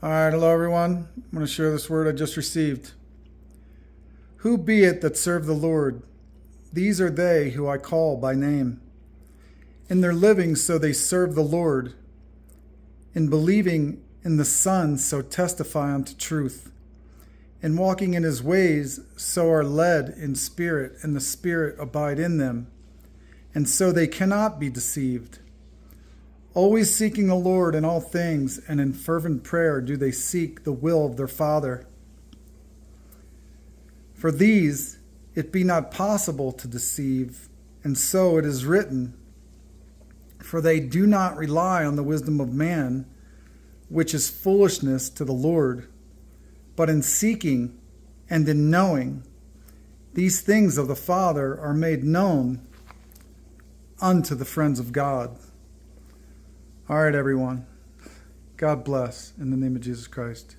All right, hello everyone. I'm going to share this word I just received. Who be it that serve the Lord? These are they who I call by name. In their living, so they serve the Lord. In believing in the Son, so testify unto truth. In walking in his ways, so are led in spirit, and the Spirit abide in them. And so they cannot be deceived. Always seeking the Lord in all things, and in fervent prayer do they seek the will of their Father. For these it be not possible to deceive, and so it is written, For they do not rely on the wisdom of man, which is foolishness to the Lord, but in seeking and in knowing, these things of the Father are made known unto the friends of God. All right, everyone. God bless in the name of Jesus Christ.